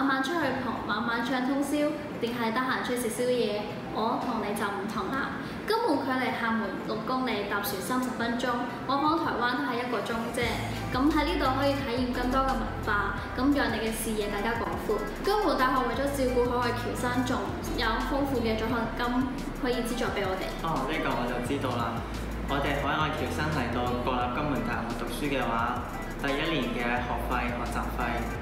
晚晚出去旁，晚晚唱通宵，定系得闲出去食宵夜。我同你就唔同啦。金门距离厦门六公里，搭船三十分钟。我讲台湾都系一个钟啫。咁喺呢度可以体验更多嘅文化，咁让你嘅视野更加广阔。金门大学为咗照顾海外侨生，仲有丰富嘅奖学金可以资助俾我哋。哦，呢个我就知道啦。我哋海外侨生嚟到国立金门大学读书嘅话，第一年嘅学费、学习费。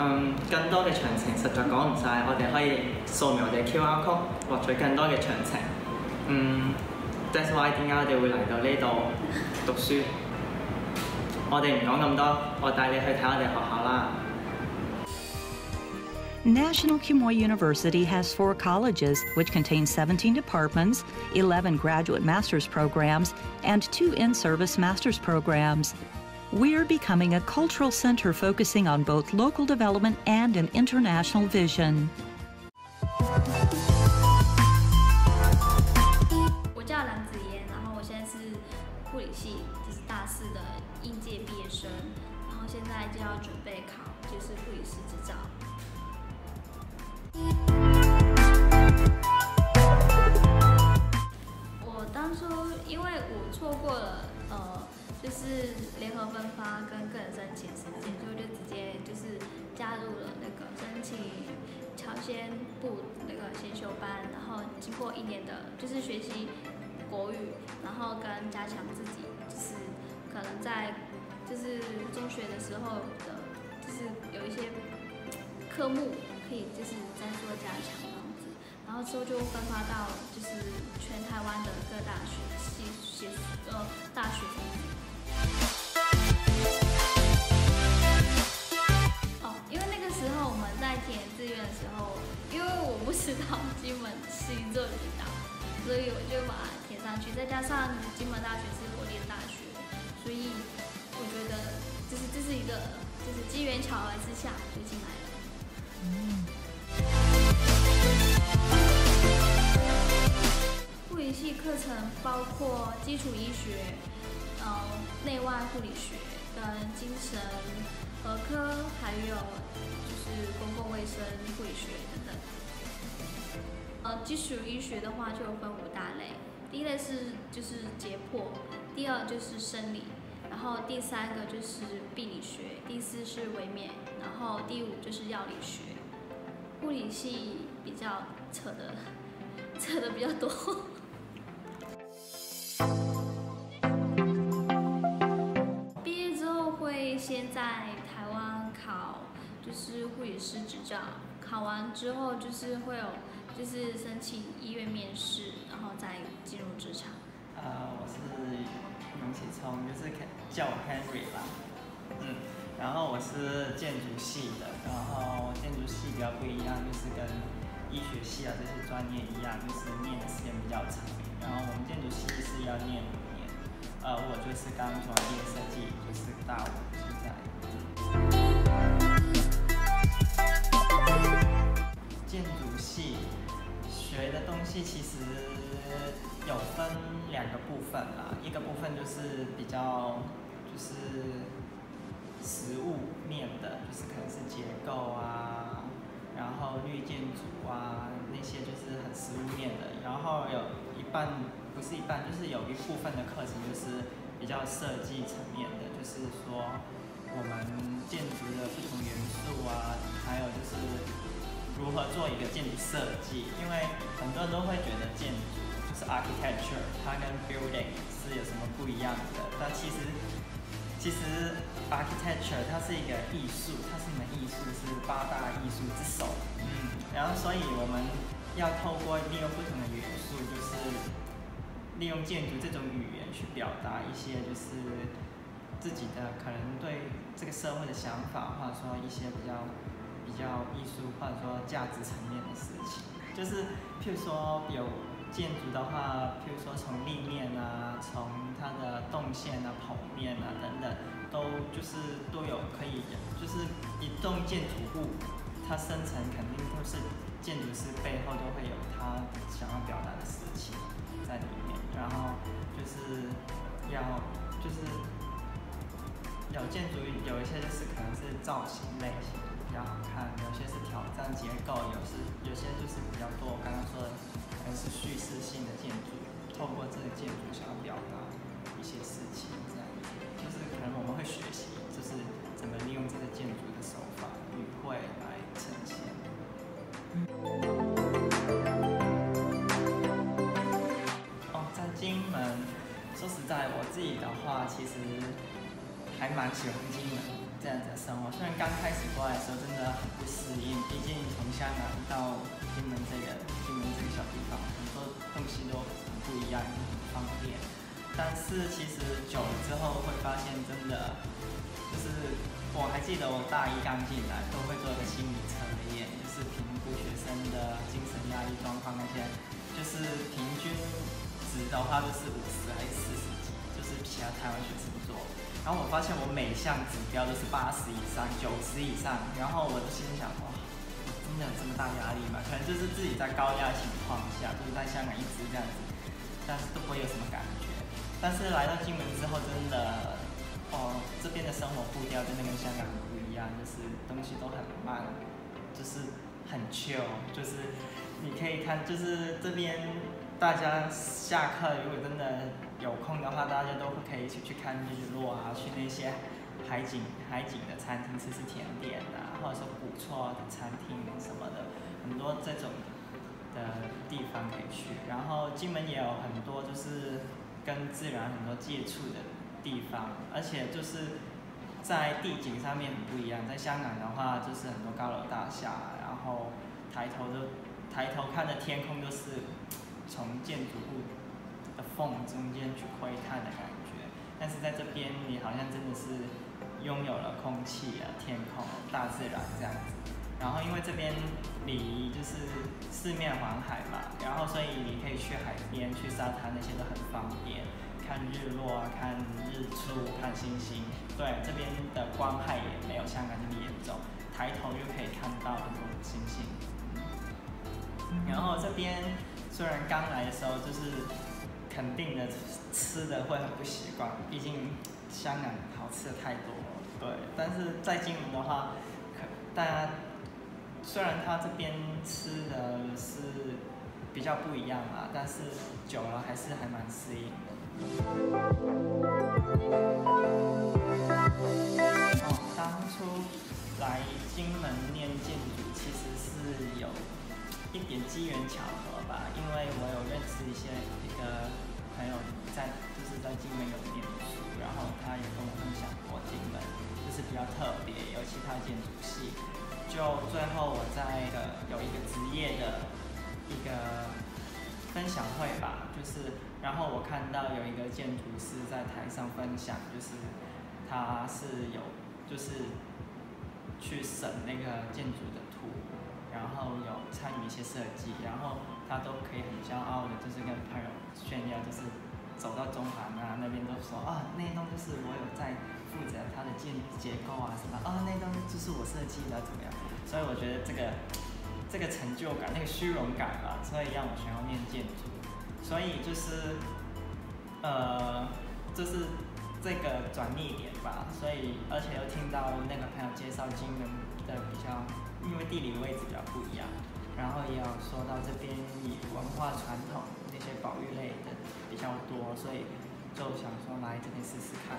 嗯，更多嘅详情实在讲唔晒，我哋可以扫描我哋 QR code 获取更多嘅详情。嗯，that's why 点解我哋会嚟到呢度读书？我哋唔讲咁多，我带你去睇我哋学校啦。 National Quemoy University has four colleges, which contain 17 departments, 11 graduate master's programs, and two in service master's programs. We're becoming a cultural center focusing on both local development and an international vision. 我叫梁子妍，然后我现在是护理系，就是大四的应届毕业生，然后现在就要准备考就是护理师执照。 是联合分发跟个人申请，时间，所以就直接就是加入了那个申请侨先部那个先修班，然后经过一年的，就是学习国语，然后跟加强自己，就是可能在就是中学的时候的，就是有一些科目可以就是再做加强然后之后就分发到就是全台湾的各大学系，学呃大学。上金门大学是国立大学，所以我觉得就是这是一个就是机缘巧合之下就进来了。嗯。理系课程包括基础医学，呃内外护理学跟精神儿科，还有就是公共卫生护理学等等。呃，基础医学的话就分五大类。第一类是就是解剖，第二就是生理，然后第三个就是病理学，第四是微免，然后第五就是药理学。护理系比较扯的，扯的比较多。毕业之后会先在台湾考，就是护理师执照，考完之后就是会有。就是申请医院面试，然后再进入职场。呃，我是永启聪，就是叫 Henry 吧。嗯，然后我是建筑系的，然后建筑系比较不一样，就是跟医学系啊这些专业一样，就是念的时间比较长。然后我们建筑系是要念五年，呃，我就是刚专业设计，就是大五现在。建筑系。学的东西其实有分两个部分啦，一个部分就是比较就是实物面的，就是可能是结构啊，然后绿建筑啊那些就是很实物面的，然后有一半不是一半，就是有一部分的课程就是比较设计层面的，就是说我们建筑的不同元素啊，还有就是。如何做一个建筑设计？因为很多人都会觉得建筑就是 architecture，它跟 building 是有什么不一样的？但其实其实 architecture 它是一个艺术，它是一门艺术，是八大艺术之首。嗯，然后所以我们要透过利用不同的元素，就是利用建筑这种语言去表达一些就是自己的可能对这个社会的想法，或者说一些比较。比较艺术或者说价值层面的事情，就是譬如说有建筑的话，譬如说从立面啊、从它的动线啊、剖面啊等等，都就是都有可以，就是一栋建筑物，它生成肯定都是建筑师背后都会有他想要表达的事情在里面，然后就是要就是有建筑有一些就是可能是造型类型。比较好看，有些是挑战结构，有是有些就是比较多。我刚刚说的可能是叙事性的建筑，透过这个建筑想表达一些事情，这样。就是可能我们会学习，就是怎么利用这个建筑的手法、语汇来呈现。哦，在金门，说实在，我自己的话，其实还蛮喜欢。这样的生活，虽然刚开始过来的时候真的很不适应，毕竟从香港到金门这个金门这个小地方，很多东西都很不一样，也很方便。但是其实久了之后会发现，真的就是我还记得我大一刚进来都会做的个心理测验，就是评估学生的精神压力状况那些，就是平均值的话就是五十还是四十几。就是其他台湾学生做，然后我发现我每项指标都是八十以上、九十以上，然后我就心想：哇，真的有这么大压力吗？可能就是自己在高压情况下，就是在香港一直这样子，但是都不会有什么感觉。但是来到金门之后，真的，哦，这边的生活步调真的跟香港很不一样，就是东西都很慢，就是很 chill，就是你可以看，就是这边。大家下课，如果真的有空的话，大家都可以一起去看日落啊，去那些海景海景的餐厅吃吃甜点啊，或者说不错的餐厅什么的，很多这种的地方可以去。然后，金门也有很多就是跟自然很多接触的地方，而且就是在地景上面很不一样。在香港的话，就是很多高楼大厦，然后抬头都抬头看的天空都是。从建筑物的缝中间去窥探的感觉，但是在这边你好像真的是拥有了空气啊、天空、大自然这样子。然后因为这边离就是四面环海嘛，然后所以你可以去海边、去沙滩那些都很方便，看日落啊、看日出、看星星。对，这边的光害也没有香港那么严重，抬头就可以看到很多星星。然后这边虽然刚来的时候就是肯定的吃的会很不习惯，毕竟香港好吃的太多了。对，但是在金门的话，可大家虽然他这边吃的是比较不一样嘛，但是久了还是还蛮适应的。哦，当初来金门念建筑其实是有。一点机缘巧合吧，因为我有认识一些一个朋友在就是在金门有念书，然后他也跟我分享过金门，就是比较特别，有其他建筑系。就最后我在一个有一个职业的一个分享会吧，就是然后我看到有一个建筑师在台上分享，就是他是有就是去审那个建筑的图。然后有参与一些设计，然后他都可以很骄傲的，就是跟朋友炫耀，就是走到中环啊那边都说啊，那栋就是我有在负责它的建结构啊什么啊，那栋就是我设计的怎么样？所以我觉得这个这个成就感，那个虚荣感吧，所以让我想要念建筑。所以就是呃，就是这个转捩点吧。所以而且又听到那个朋友介绍金门的比较。因为地理位置比较不一样，然后也有说到这边以文化传统那些保育类的比较多，所以就想说来这边试试看。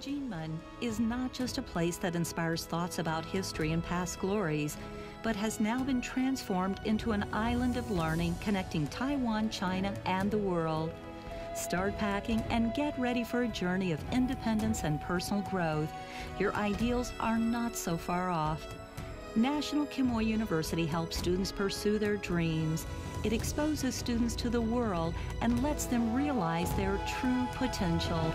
Jinmen is not just a place that inspires thoughts about history and past glories, but has now been transformed into an island of learning connecting Taiwan, China, and the world. Start packing and get ready for a journey of independence and personal growth. Your ideals are not so far off. National Kimoi University helps students pursue their dreams. It exposes students to the world and lets them realize their true potential.